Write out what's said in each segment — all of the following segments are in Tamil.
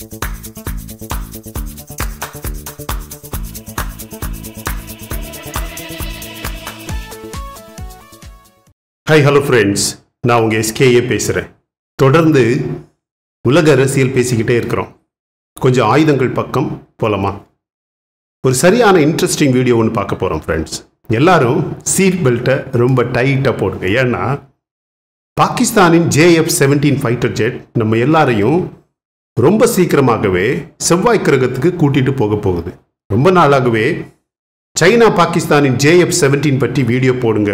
ஹாய் ஹலோ ஃப்ரெண்ட்ஸ் நான் உங்கள் எஸ்கேஏ பேசுகிறேன் தொடர்ந்து உலக அரசியல் பேசிக்கிட்டே இருக்கிறோம். கொஞ்சம் ஆயுதங்கள் பக்கம் போகலாமா ஒரு சரியான இன்ட்ரெஸ்டிங் வீடியோ ஒன்று பார்க்க போகிறோம் ஃப்ரெண்ட்ஸ் எல்லாரும் சீட் பெல்ட்டை ரொம்ப டைட்டாக போடுங்க. ஏன்னா பாகிஸ்தானின் ஜேஎஃப் செவன்டீன் ஃபைட்டர் ஜெட் நம்ம எல்லாரையும் ரொம்ப சீக்கிரமாகவே செவ்வாய் கிரகத்துக்கு கூட்டிட்டு போக போகுது. ரொம்ப நாளாகவே சைனா பாகிஸ்தானின் ஜேஎஃப் செவன்டீன் பற்றி வீடியோ போடுங்க.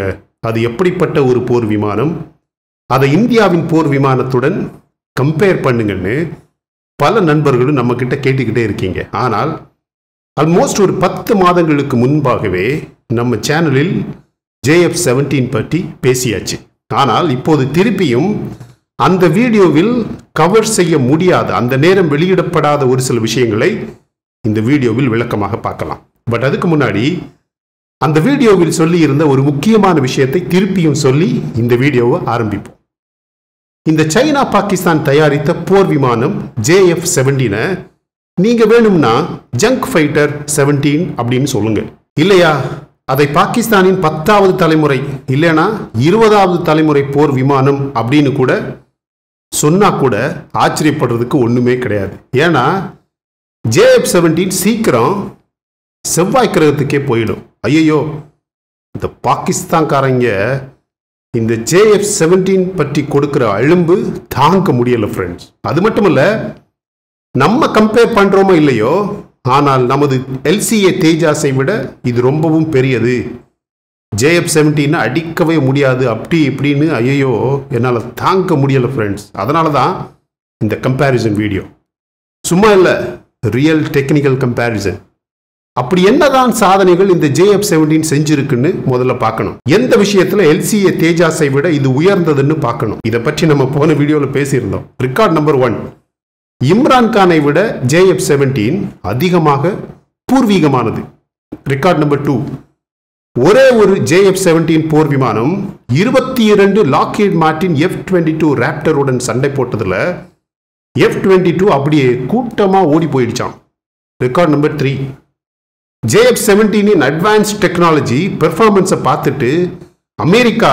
அது எப்படிப்பட்ட ஒரு போர் விமானம்? அதை இந்தியாவின் போர் விமானத்துடன் கம்பேர் பண்ணுங்கன்னு பல நண்பர்களும் நம்ம கிட்ட கேட்டுக்கிட்டே இருக்கீங்க. ஆனால் ஆல்மோஸ்ட் ஒரு பத்து மாதங்களுக்கு முன்பாகவே நம்ம சேனலில் ஜேஎஃப் செவன்டீன் பற்றி பேசியாச்சு. ஆனால் இப்போது திருப்பியும் அந்த வீடியோவில் கவர் செய்ய முடியாத அந்த நேரம் வெளியிடப்படாத ஒரு சில விஷயங்களை இந்த வீடியோவில் விளக்கமாக பார்க்கலாம். பட் அதுக்கு முன்னாடி அந்த வீடியோவில் சொல்லியிருந்த ஒரு முக்கியமான விஷயத்தை திருப்பியும் சொல்லி இந்த வீடியோவை ஆரம்பிப்போம். இந்த சைனா பாகிஸ்தான் தயாரித்த போர் விமானம் ஜேஎஃப் செவன்டீனை நீங்கள் வேணும்னா ஜங்க் ஃபைட்டர் செவன்டீன் அப்படின்னு சொல்லுங்க. இல்லையா? அதை பாகிஸ்தானின் பத்தாவது தலைமுறை இல்லைனா இருபதாவது தலைமுறை போர் விமானம் அப்படின்னு கூட சொன்னால் கூட ஆச்சரியப்படுறதுக்கு ஒன்றுமே கிடையாது. ஏன்னா ஜேஎஃப் செவன்டீன் சீக்கிரம் செவ்வாய் கிரகத்துக்கே போயிடும். ஐயையோ இந்த பாகிஸ்தான்காரங்க இந்த ஜேஎஃப் செவன்டீன் பற்றி கொடுக்குற அழும்பு தாங்க முடியலை ஃப்ரெண்ட்ஸ் அது மட்டும் இல்லை நம்ம கம்பேர் பண்ணுறோமோ இல்லையோ ஆனால் நமது எல்சிஏ தேஜாஸை விட இது ரொம்பவும் பெரியது. ஜேஎஃப் செவன்டீன் அடிக்கவே முடியாது அப்படி இப்படின்னு ஐயோ என்னால் தாங்க முடியல ஃப்ரெண்ட்ஸ் அதனால தான் இந்த கம்பேரிசன் வீடியோ சும்மா இல்லை ரியல் டெக்னிக்கல் கம்பேரிசன் அப்படி என்னதான் சாதனைகள் இந்த ஜேஎஃப் செவன்டீன் செஞ்சிருக்குன்னு முதல்ல பார்க்கணும். எந்த விஷயத்துல எல்சிஏ தேஜாஸை விட இது உயர்ந்ததுன்னு பார்க்கணும். இதை பற்றி நம்ம போன வீடியோவில் பேசியிருந்தோம். ரெக்கார்ட் நம்பர் ஒன் இம்ரான் கானை விட ஜேஎஃப் செவன்டீன் அதிகமாக பூர்வீகமானது. ரெக்கார்ட் நம்பர் டூ ஒரே ஒரு ஜேஎஃப் செவன்டீன் போர் விமானம் இருபத்தி இரண்டு Lockheed Martin F twenty two ரேப்டருடன் சண்டை போட்டதில் எஃப் டுவெண்ட்டி டூ அப்படியே கூட்டமாக ஓடி போயிடுச்சான் ரெக்கார்ட் நம்பர் த்ரீ ஜேஎஃப் செவன்டீனின் அட்வான்ஸ் டெக்னாலஜி பெர்ஃபார்மன்ஸை பார்த்துட்டு அமெரிக்கா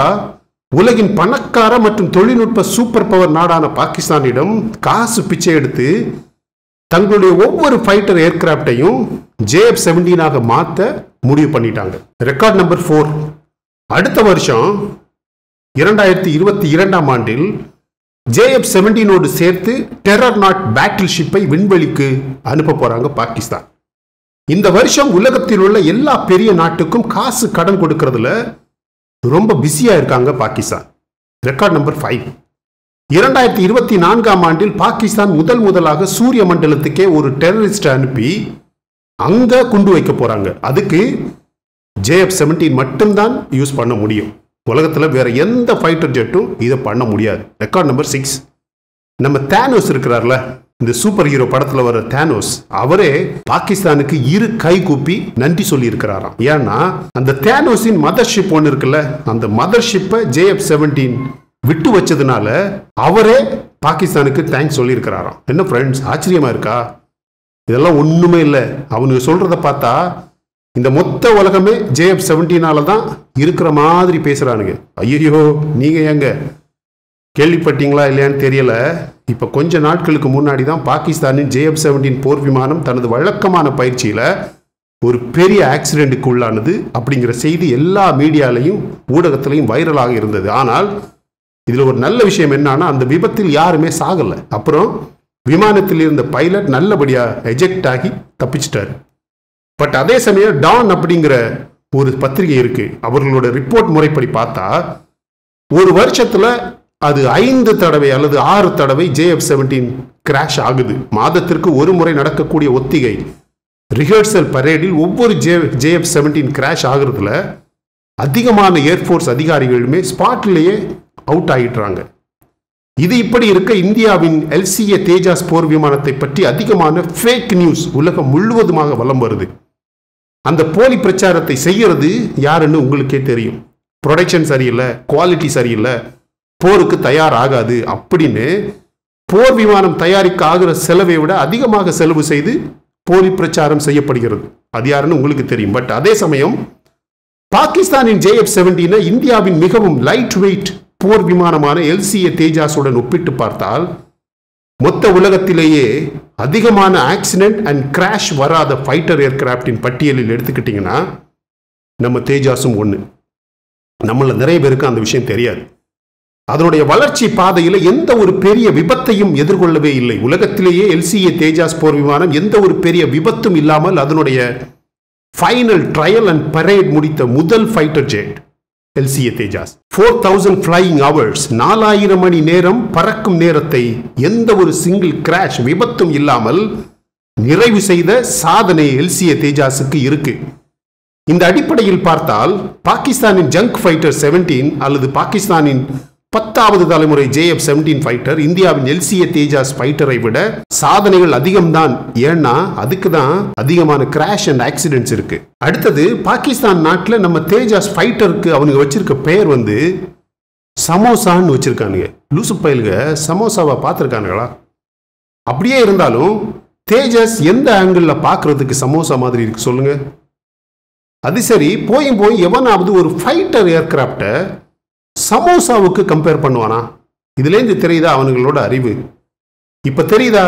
உலகின் பணக்கார மற்றும் தொழில்நுட்ப சூப்பர் பவர் நாடான பாகிஸ்தானிடம் காசு பிச்சை எடுத்து தங்களுடைய ஒவ்வொரு ஃபைட்டர் ஏர்கிராப்டையும் ஜேஎஃப் செவன்டீனாக மாற்ற முடிவு பண்ணிட்டாங்க. ரெக்கார்ட் நம்பர் ஃபோர் அடுத்த வருஷம் இரண்டாயிரத்தி இருபத்தி இரண்டாம் ஆண்டில் ஜேஎஃப் செவன்டீனோடு சேர்த்து டெரர் நாட் பேட்டில் ஷிப்பை விண்வெளிக்கு அனுப்ப போறாங்க பாகிஸ்தான். இந்த வருஷம் உலகத்தில் உள்ள எல்லா பெரிய நாட்டுக்கும் காசு கடன் கொடுக்கறதுல ரொம்ப பிஸியா இருக்காங்க பாகிஸ்தான். ரெக்கார்ட் நம்பர் ஃபைவ் இரண்டாயிரத்தி இருபத்தி நான்காம் ஆண்டில் பாகிஸ்தான் முதல் முதலாக சூரிய மண்டலத்துக்கே ஒரு டெரரிஸ்ட் அனுப்பி அங்க குண்டு வைக்க போறாங்க. அதுக்கு ஜேஎஃப் செவன்டீன் மட்டும்தான் யூஸ் பண்ண முடியும். உலகத்துல வேற எந்த ஃபைட்டர் ஜெட்டும் இதை பண்ண முடியாது. ரெக்கார்ட் நம்பர் சிக்ஸ் நம்ம தேனோஸ் இருக்கிறார்ல இந்த சூப்பர் ஹீரோ படத்தில் வர தேனோஸ் அவரே பாகிஸ்தானுக்கு இரு கை கூப்பி நன்றி சொல்லி இருக்கிறாராம் ஏன்னா அந்த தேனோஸின் மதர்ஷிப் ஒன்று இருக்குல்ல அந்த மதர்ஷிப்பை ஜேஎஃப் செவன்டீன் விட்டு வச்சதுனால அவரே பாகிஸ்தானுக்கு தேங்க்ஸ் சொல்லியிருக்கிறாராம். என்ன ஃப்ரெண்ட்ஸ் ஆச்சரியமா இருக்கா? இதெல்லாம் ஒன்றுமே இல்லை. அவனுங்க சொல்கிறத பார்த்தா இந்த மொத்த உலகமே ஜேஎஃப் செவன்டீனால தான் இருக்கிற மாதிரி பேசுகிறானுங்க ஐயோ நீங்கள் ஏங்க? கேள்விப்பட்டீங்களா இல்லையான்னு தெரியல. இப்போ கொஞ்ச நாட்களுக்கு முன்னாடி தான் பாகிஸ்தானின் ஜேஎஃப் செவன்டீன் போர் விமானம் தனது வழக்கமான பயிற்சியில் ஒரு பெரிய ஆக்சிடென்ட்டுக்கு உள்ளானது அப்படிங்கிற செய்தி எல்லா மீடியாலையும் ஊடகத்திலையும் வைரலாக இருந்தது. ஆனால் இதில் ஒரு நல்ல விஷயம் என்னன்னா அந்த விபத்தில் யாருமே சாகலை. அப்புறம் விமானத்தில் இருந்த பைலட் நல்லபடியாக எஜெக்ட் ஆகி தப்பிச்சிட்டாரு. பட் அதே சமயம் டான் அப்படிங்கிற ஒரு பத்திரிகை இருக்கு. அவர்களோட ரிப்போர்ட் முறைப்படி பார்த்தா ஒரு வருஷத்துல அது ஐந்து தடவை அல்லது ஆறு தடவை ஜேஎஃப் செவன்டீன் கிராஷ் ஆகுது. மாதத்திற்கு ஒரு முறை நடக்கக்கூடிய ஒத்திகை. ரிஹர்சல் பரேடில் ஒவ்வொரு ஜே ஜேஎஃப் செவன்டீன் கிராஷ் ஆகுறதுல அதிகமான ஏர்ஃபோர்ஸ் அதிகாரிகளுமே ஸ்பாட்லேயே அவுட் ஆகிடுறாங்க இது இப்படி இருக்க இந்தியாவின் எல்சிஏ தேஜாஸ் போர் விமானத்தை பற்றி அதிகமான ஃபேக் நியூஸ் உலகம் முழுவதுமாக வலம் வருது. அந்த போலி பிரச்சாரத்தை செய்யறது யாருன்னு உங்களுக்கே தெரியும். ப்ரொடக்ஷன் சரியில்லை குவாலிட்டி சரியில்லை போருக்கு தயாராகாது அப்படின்னு போர் விமானம் தயாரிக்க ஆகிற செலவை விட அதிகமாக செலவு செய்து போலி பிரச்சாரம் செய்யப்படுகிறது. அது யாருன்னு உங்களுக்கு தெரியும். பட் அதே சமயம் பாகிஸ்தானின் ஜேஎஃப் செவன்டீனை இந்தியாவின் மிகவும் லைட் வெயிட் போர் விமானமான எல்சிஏ தேஜாஸுடன் ஒப்பிட்டு பார்த்தால் மொத்த உலகத்திலேயே அதிகமான ஆக்சிடென்ட் அண்ட் கிராஷ் வராத ஃபைட்டர் ஏர்கிராஃப்டின் பட்டியலில் எடுத்துக்கிட்டிங்கன்னா நம்ம தேஜாஸும் ஒன்று நம்மள நிறைய பேருக்கு அந்த விஷயம் தெரியாது. அதனுடைய வளர்ச்சி பாதையில் எந்த ஒரு பெரிய விபத்தையும் எதிர்கொள்ளவே இல்லை. உலகத்திலேயே எல்சிஏ தேஜாஸ் போர் விமானம் எந்த ஒரு பெரிய விபத்தும் இல்லாமல் அதனுடைய ஃபைனல் ட்ரையல் அண்ட் பரேட் முடித்த முதல் fighter jet LCA Tejas four thousand flying hours நாலாயிரம் மணி நேரம் பறக்கும் நேரத்தை எந்த ஒரு சிங்கிள் கிராஷ் விபத்தும் இல்லாமல் நிறைவு செய்த சாதனை எல்சிஏ தேஜாஸுக்கு இருக்கு. இந்த அடிப்படையில் பார்த்தால் பாகிஸ்தானின் ஜங்க் ஃபைட்டர் செவன்டீன் அல்லது பாகிஸ்தானின் பத்தாவது தலைமுறை ஜேஎஃப் செவன்டீன் ஃபைட்டர் இந்தியாவின் எல்சிஏ தேஜாஸ் ஃபைட்டரை விட சாதனைகள் அதிகம்தான். ஏன்னா அதுக்கு தான் அதிகமான கிராஷ் அண்ட் ஆக்சிடென்ட்ஸ் இருக்கு. அடுத்தது பாகிஸ்தான் நாட்டில் நம்ம தேஜாஸ் ஃபைட்டருக்கு அவனுங்க வச்சிருக்க பெயர் வந்து சமோசான்னு வச்சிருக்கானுங்க. லூசு பயலுங்க சமோசாவை பார்த்துருக்கானுங்களா? அப்படியே இருந்தாலும் தேஜஸ் எந்த ஆங்கிளில் பார்க்கறதுக்கு சமோசா மாதிரி இருக்கு சொல்லுங்க. அது சரி போயும் போய் எவனாவது ஒரு ஃபைட்டர் ஏர்கிராஃப்டை சமோசாவுக்கு கம்பேர் பண்ணுவானா? இதுலேருந்து தெரியுதா அவனுங்களோட அறிவு? இப்போ தெரியுதா?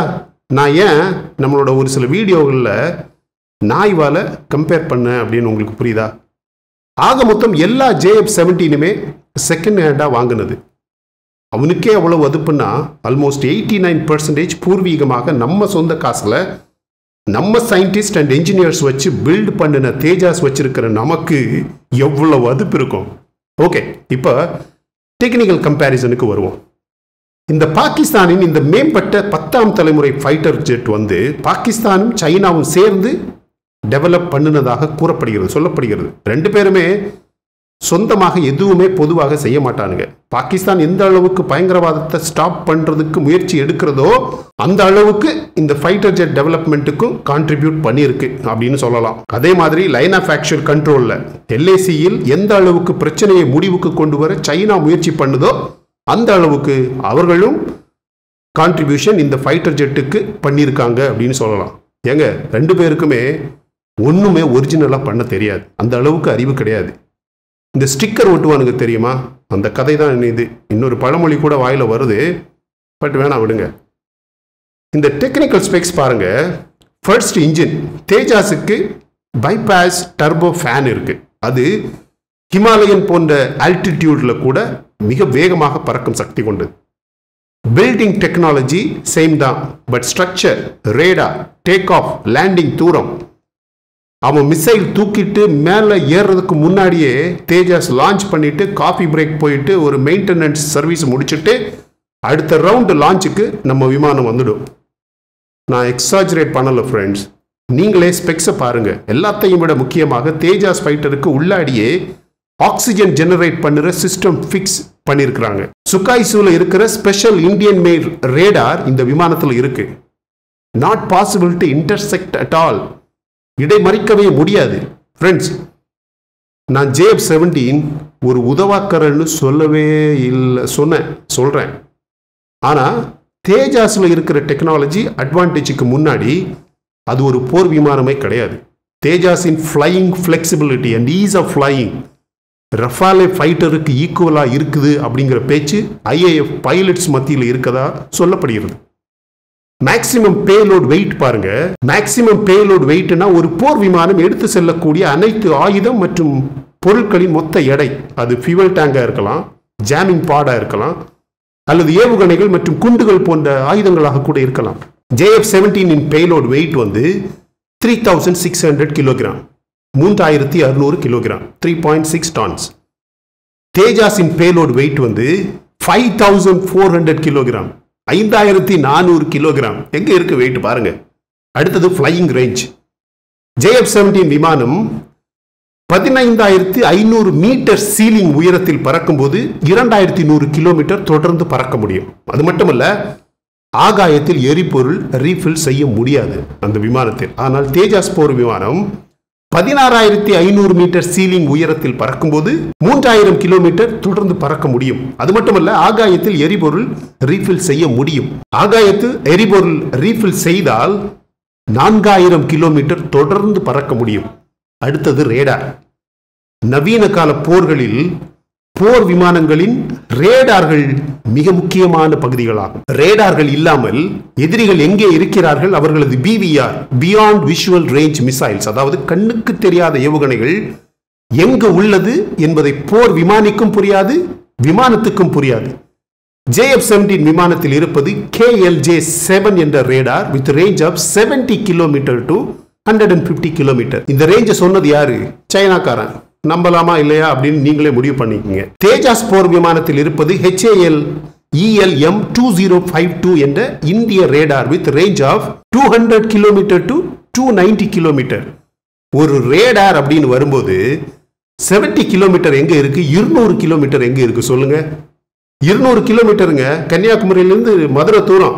நான் ஏன் நம்மளோட ஒரு சில வீடியோகளில் நாய்வால் கம்பேர் பண்ணேன் அப்படின்னு உங்களுக்கு புரியுதா? ஆக மொத்தம் எல்லா ஜேஎஃப் செவன்டீனுமே செகண்ட் ஹேண்டாக வாங்கினது. அவனுக்கே அவ்வளோ வதுப்புன்னா ஆல்மோஸ்ட் எயிட்டி நைன் பர்சன்டேஜ் பூர்வீகமாக நம்ம சொந்த காசில் நம்ம சயின்டிஸ்ட் அண்ட் என்ஜினியர்ஸ் வச்சு பில்ட் பண்ணின தேஜாஸ் வச்சிருக்கிற நமக்கு எவ்வளோ வதுப்பு இருக்கும்? ஓகே இப்போ டெக்னிக்கல் கம்பேரிசனுக்கு வருவோம். இந்த பாகிஸ்தானின் இந்த மேம்பட்ட பத்தாம் தலைமுறை ஃபைட்டர் ஜெட் வந்து பாகிஸ்தானும் சைனாவும் சேர்ந்து டெவலப் பண்ணினதாக கூறப்படுகிறது சொல்லப்படுகிறது. ரெண்டு பேருமே சொந்தமாக எதுவுமே பொதுவாக செய்ய மாட்டானுங்க. பாகிஸ்தான் எந்த அளவுக்கு பயங்கரவாதத்தை ஸ்டாப் பண்றதுக்கு முயற்சி எடுக்கிறதோ அந்த அளவுக்கு இந்த ஃபைட்டர் ஜெட் டெவலப்மெண்ட்டுக்கும் கான்ட்ரிபியூட் பண்ணியிருக்கு அப்படின்னு சொல்லலாம். அதே மாதிரி லைன் ஆஃப் ஆக்சுவல் கண்ட்ரோல்ல எல்ஏசியில் எந்த அளவுக்கு பிரச்சனையை முடிவுக்கு கொண்டு வர சைனா முயற்சி பண்ணுதோ அந்த அளவுக்கு அவர்களும் கான்ட்ரிபியூஷன் இந்த ஃபைட்டர் ஜெட்டுக்கு பண்ணியிருக்காங்க அப்படின்னு சொல்லலாம். ஏங்க ரெண்டு பேருக்குமே ஒன்றுமே ஒரிஜினலாக பண்ண தெரியாது. அந்த அளவுக்கு அறிவு கிடையாது. இந்த ஸ்டிக்கர் ஒட்டுவானுங்க தெரியுமா? அந்த கதை தான் இது. இன்னொரு பழமொழி கூட வாயில் வருது. பட் வேணாம் விடுங்க. இந்த டெக்னிக்கல் ஸ்பெக்ஸ் பாருங்க. ஃபர்ஸ்ட் இன்ஜின் தேஜாஸுக்கு பைபாஸ் டர்போ ஃபேன் இருக்கு. அது ஹிமாலயன் போன்ற ஆல்டிடியூட்ல கூட மிக வேகமாக பறக்கும் சக்தி கொண்டது. பில்டிங் டெக்னாலஜி சேம் தான். But structure radar take off landing தூரம் அவன் மிசைல் தூக்கிட்டு மேலே ஏறுறதுக்கு முன்னாடியே தேஜாஸ் லான்ச் பண்ணிட்டு காஃபி பிரேக் போயிட்டு ஒரு மெயின்டெனன்ஸ் சர்வீஸ் முடிச்சுட்டு அடுத்த ரவுண்டு லான்ச்சுக்கு நம்ம விமானம் வந்துடும். நான் எக்ஸாஜரேட் பண்ணல ஃப்ரெண்ட்ஸ் நீங்களே ஸ்பெக்ஸை பாருங்கள் எல்லாத்தையும் விட முக்கியமாக தேஜாஸ் ஃபைட்டருக்கு உள்ளாடியே ஆக்சிஜன் ஜெனரேட் பண்ணுற சிஸ்டம் ஃபிக்ஸ் பண்ணியிருக்கிறாங்க சுக்காய்சூல இருக்கிற ஸ்பெஷல் இந்தியன் மேட் ரேடார் இந்த விமானத்தில் இருக்குது not possible to intercept at all இடைமறிக்கவே முடியாது. ஃப்ரெண்ட்ஸ் நான் ஜேஎஃப் செவன்டீன் ஒரு உதவாக்கரன்னு சொல்லவே இல்லை சொன்னேன் சொல்கிறேன் ஆனால் தேஜாஸில் இருக்கிற டெக்னாலஜி அட்வான்டேஜுக்கு முன்னாடி அது ஒரு போர் விமானமே கிடையாது. தேஜாஸின் flying flexibility and ease of flying Rafale ஃபைட்டருக்கு ஈக்குவலாக இருக்குது அப்படிங்கிற பேச்சு ஐஏஎஃப் பைலட்ஸ் மத்தியில் இருக்கதா சொல்லப்படுகிறது. மேக்சிமம் பேலோட் வெயிட் பாருங்க. மேக்சிமம் பேலோட் வெயிட்னா ஒரு போர் விமானம் எடுத்து செல்லக்கூடிய அனைத்து ஆயுதம் மற்றும் பொருட்களின் மொத்த எடை. அது ஃபியூவல் டேங்காக இருக்கலாம் ஜாமிங் பாடாக இருக்கலாம் அல்லது ஏவுகணைகள் மற்றும் குண்டுகள் போன்ற ஆயுதங்களாக கூட இருக்கலாம். ஜேஎஃப் செவன்டீனின் பேலோட் வெயிட் வந்து three thousand six hundred kilogram மூன்றாயிரத்தி அறுநூறு kilogram three point six tons தேஜாஸின் payload weight வந்து five thousand four hundred kilogram ஐந்தாயிரத்தி நானூறு கிலோகிராம். எங்க இருக்கு வெயிட் பாருங்க. அடுத்தது ஃப்ளையிங் ரேஞ்ச் ஜேஎஃப் செவன்டீன் விமானம் பதினைந்தாயிரத்தி ஐநூறு மீட்டர் சீலிங் உயரத்தில் பறக்கும்போது இரண்டாயிரத்தி நூறு கிலோமீட்டர் தொடர்ந்து பறக்க முடியும். அது மட்டுமல்ல ஆகாயத்தில் எரிபொருள் ரீஃபில் செய்ய முடியாது அந்த விமானத்தில். ஆனால் தேஜாஸ் போர் விமானம் பதினாறாயிரத்தி ஐநூறு மீட்டர் சீலிங் உயரத்தில் பறக்கும்போது மூன்றாயிரம் கிலோமீட்டர் தொடர்ந்து பறக்க முடியும். அது மட்டுமல்ல ஆகாயத்தில் எரிபொருள் ரீஃபில் செய்ய முடியும். ஆகாயத்தில் எரிபொருள் ரீஃபில் செய்தால் நான்காயிரம் கிலோமீட்டர் தொடர்ந்து பறக்க முடியும். அடுத்தது ரேடார் நவீன கால போர்களில் போர் விமானங்களின் ரேடார்கள் மிக முக்கியமான பகுதிகளாகும். ரேடார்கள் இல்லாமல் எதிரிகள் எங்கே இருக்கிறார்கள்? அவர்களது BVR beyond visual range missiles அதாவது கண்ணுக்கு தெரியாத ஏவுகணைகள் எங்கு உள்ளது என்பதை போர் விமானிக்கும் புரியாது விமானத்துக்கும் புரியாது. ஜேஎஃப் செவன்டீன் விமானத்தில் இருப்பது கேஎல்ஜே செவன் என்ற radar with range of seventy kilometre to hundred and fifty kilometre இந்த ரேஞ்சை சொன்னது யாரு? சைனாக்காரன். நம்பலாமா இல்லையா அப்படின்னு நீங்களே முடிவு பண்ணிக்கோங்க. தேஜாஸ் போர் விமானத்தில் இருப்பது HAL ELM two zero five two என்ற இந்திய radar with range of two hundred kilometre to two ninety kilometre ஒரு ரேடார் அப்படின்னு வரும்போது செவன்டி கிலோமீட்டர் எங்கே இருக்குது இருநூறு கிலோமீட்டர் எங்கே இருக்குது சொல்லுங்கள் இருநூறு கிலோமீட்டருங்க கன்னியாகுமரியிலிருந்து மதுரை தூரம்.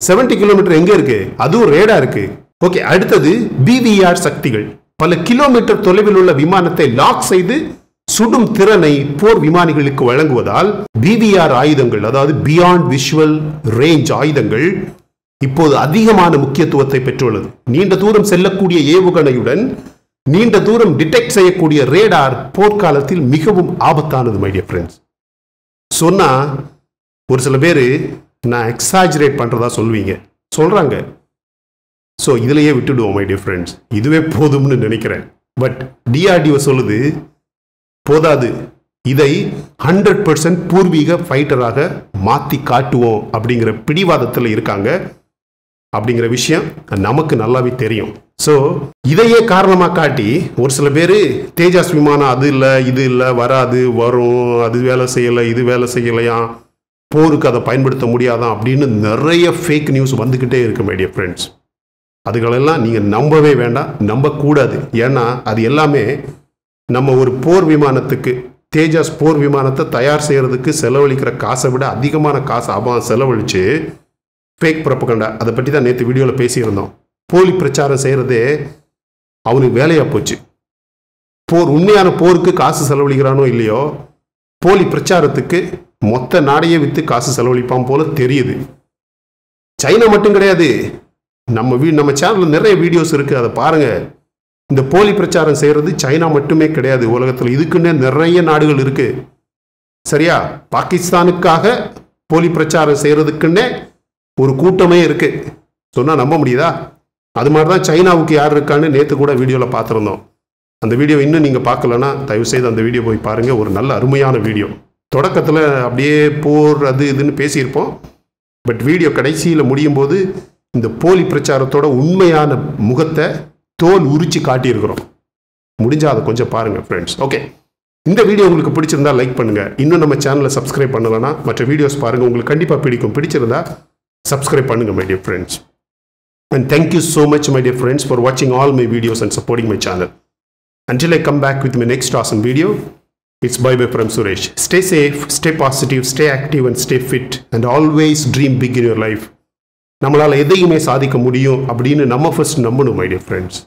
செவன்டி கிலோமீட்டர் எங்கே இருக்குது அதுவும் ரேடாக இருக்குது ஓகே அடுத்தது பிவிஆர் சக்திகள். பல கிலோமீட்டர் தொலைவில் உள்ள விமானத்தை லாக் செய்து சுடும் திறனை போர் விமானிகளுக்கு வழங்குவதால் பிவிஆர் ஆயுதங்கள் அதாவது பியாண்ட் விஷுவல் ரேஞ்ச் ஆயுதங்கள் இப்போது அதிகமான முக்கியத்துவத்தை பெற்றுள்ளது. நீண்ட தூரம் செல்லக்கூடிய ஏவுகணையுடன் நீண்ட தூரம் டிடெக்ட் செய்யக்கூடிய ரேடார் போர்க்காலத்தில் மிகவும் ஆபத்தானது மைடிய ஃப்ரெண்ட்ஸ் சொன்னா ஒரு சில பேர் நான் எக்ஸாஜரேட் பண்றதா சொல்வீங்க சொல்றாங்க. ஸோ இதுலையே விட்டுடுவோம் மை டியர் ஃப்ரெண்ட்ஸ் இதுவே போதும்னு நினைக்கிறேன். பட் டிஆர்டிஓ சொல்லுது போதாது. இதை ஹண்ட்ரட் பர்சன்ட் பூர்வீக ஃபைட்டராக மாற்றி காட்டுவோம் அப்படிங்கிற பிடிவாதத்தில் இருக்காங்க. அப்படிங்கிற விஷயம் நமக்கு நல்லாவே தெரியும். ஸோ இதையே காரணமாக காட்டி ஒரு சில பேர் தேஜாஸ் விமானம் அது இல்லை இது இல்லை வராது வரும் அது வேலை செய்யலை இது வேலை செய்யலையா போருக்கு அதை பயன்படுத்த முடியாதான் அப்படின்னு நிறைய ஃபேக் நியூஸ் வந்துக்கிட்டே இருக்கு மை ஃப்ரெண்ட்ஸ் அதுகளெல்லாம் நீங்கள் நம்பவே வேண்டாம் நம்பக்கூடாது. ஏன்னா அது எல்லாமே நம்ம ஒரு போர் விமானத்துக்கு தேஜாஸ் போர் விமானத்தை தயார் செய்கிறதுக்கு செலவழிக்கிற காசை விட அதிகமான காசு அவன் செலவழித்து ஃபேக் ப்ரப்பகண்டா அதை பற்றி தான் நேற்று வீடியோவில் பேசியிருந்தோம். போலி பிரச்சாரம் செய்கிறதே அவனுக்கு வேலையாக போச்சு. போர் உண்மையான போருக்கு காசு செலவழிக்கிறானோ இல்லையோ போலி பிரச்சாரத்துக்கு மொத்த நாடையே விற்று காசு செலவழிப்பான் போல தெரியுது. சைனா மட்டும் கிடையாது. நம்ம வீ நம்ம சேனலில் நிறைய வீடியோஸ் இருக்குது அதை பாருங்கள் இந்த போலி பிரச்சாரம் செய்கிறது சைனா மட்டுமே கிடையாது உலகத்தில். இதுக்குன்னே நிறைய நாடுகள் இருக்குது சரியா? பாகிஸ்தானுக்காக போலி பிரச்சாரம் செய்கிறதுக்குன்னே ஒரு கூட்டமே இருக்குது சொன்னால் நம்ப முடியுதா? அது மாதிரி தான் சைனாவுக்கு யார் இருக்கான்னு நேற்று கூட வீடியோவில் பார்த்துருந்தோம். அந்த வீடியோ இன்னும் நீங்கள் பார்க்கலன்னா தயவுசெய்து அந்த வீடியோ போய் பாருங்கள் ஒரு நல்ல அருமையான வீடியோ. தொடக்கத்தில் அப்படியே போர் அது இதுன்னு பேசியிருப்போம். பட் வீடியோ கடைசியில் முடியும் போது இந்த போலி பிரச்சாரத்தோட உண்மையான முகத்தை தோல் உரிச்சு காட்டியிருக்கிறோம். முடிஞ்சால் அதை கொஞ்சம் பாருங்கள் ஃப்ரெண்ட்ஸ் ஓகே இந்த வீடியோ உங்களுக்கு பிடிச்சிருந்தா லைக் பண்ணுங்கள் இன்னும் நம்ம சேனலை சப்ஸ்கிரைப் பண்ணலைன்னா மற்ற வீடியோஸ் பாருங்கள் உங்களுக்கு கண்டிப்பாக பிடிக்கும். பிடிச்சிருந்தா சப்ஸ்கிரைப் பண்ணுங்கள் my dear friends and thank you so much my dear friends for வாட்சிங் all my videos and supporting my channel Until I come back with my next awesome video, it's bye bye from Suresh. Stay safe, stay positive, stay active, and stay fit, and always dream big in your life. நம்மளால் எதையுமே சாதிக்க முடியும் அப்படின்னு நம்ம ஃபர்ஸ்ட் நம்பணும் my dear friends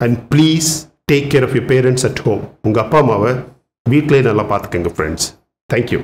and please take care of your parents at home உங்கள் அப்பா அம்மாவை வீட்டிலே நல்லா பார்த்துக்கங்க ஃப்ரெண்ட்ஸ் தேங்க்யூ